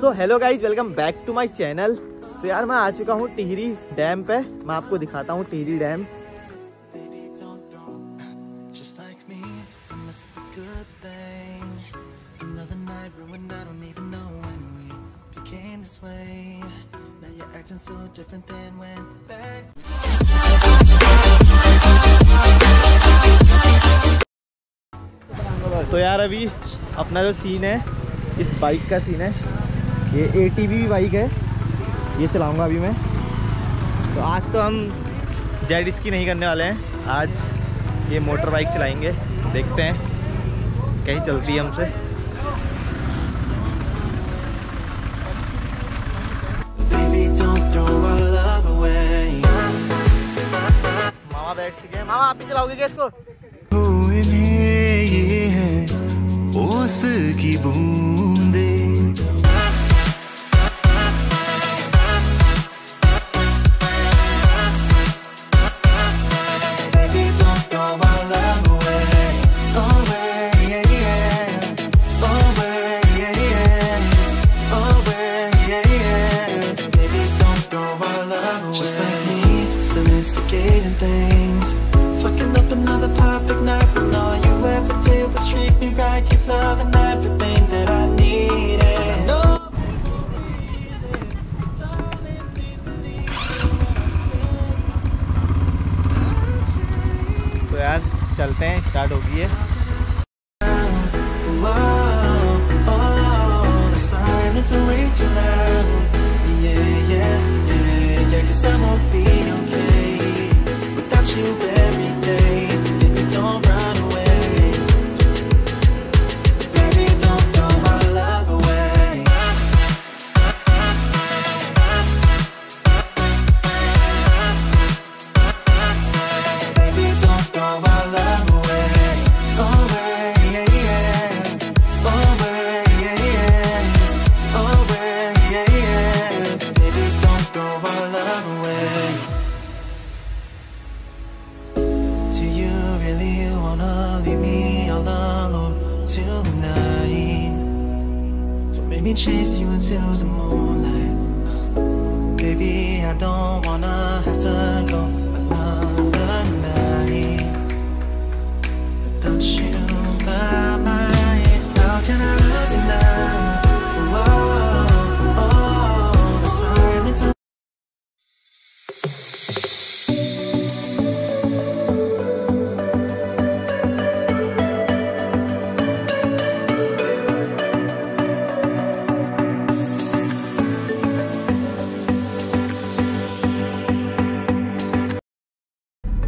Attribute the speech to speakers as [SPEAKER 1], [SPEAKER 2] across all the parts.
[SPEAKER 1] So hello guys welcome back to my channel तो यार मैं आ चुका हूँ टिहरी डैम पे। मैं आपको दिखाता हूँ टिहरी डैम। तो यार अभी अपना जो सीन है इस बाइक का सीन है। ये ए टी बाइक है। ये चलाऊँगा अभी मैं। तो आज तो हम जेड इसकी नहीं करने वाले हैं। आज ये मोटर बाइक चलाएँगे। देखते हैं कहीं चलती है हमसे। मामा बैठ चुके हैं। मामा आप भी चलाओगे क्या इसको?
[SPEAKER 2] Love away. Just like me, still instigating things. Fucking up another perfect night
[SPEAKER 1] चलते हैं स्टार्ट हो गई है
[SPEAKER 2] Do you really wanna leave me all alone tonight? Don't make me chase you until the moonlight. Baby, I don't wanna have to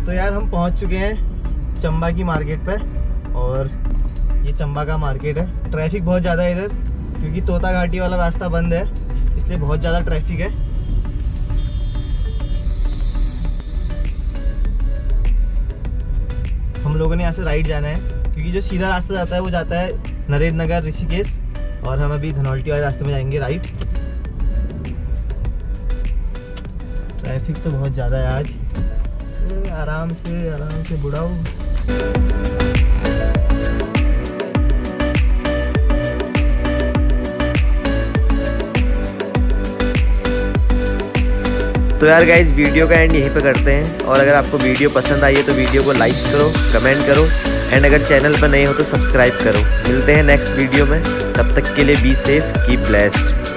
[SPEAKER 1] तो यार हम पहुँच चुके हैं चंबा की मार्केट पर और ये चंबा का मार्केट है। ट्रैफ़िक बहुत ज़्यादा है इधर, क्योंकि तोता घाटी वाला रास्ता बंद है, इसलिए बहुत ज़्यादा ट्रैफ़िक है। हम लोगों ने यहाँ से राइट जाना है, क्योंकि जो सीधा रास्ता जाता है, वो जाता है नरेंद्र नगर ऋषिकेश, और हम अभी धनौल्टी वाले रास्ते में जाएँगे राइट। ट्रैफ़िक तो बहुत ज़्यादा है आज। आराम से आराम से बुढ़ाऊ तो यार गाइज़ वीडियो का एंड यहीं पे करते हैं। और अगर आपको वीडियो पसंद आई है तो वीडियो को लाइक करो कमेंट करो। एंड अगर चैनल पर नए हो तो सब्सक्राइब करो। मिलते हैं नेक्स्ट वीडियो में। तब तक के लिए बी सेफ़ कीप ब्लेस्ड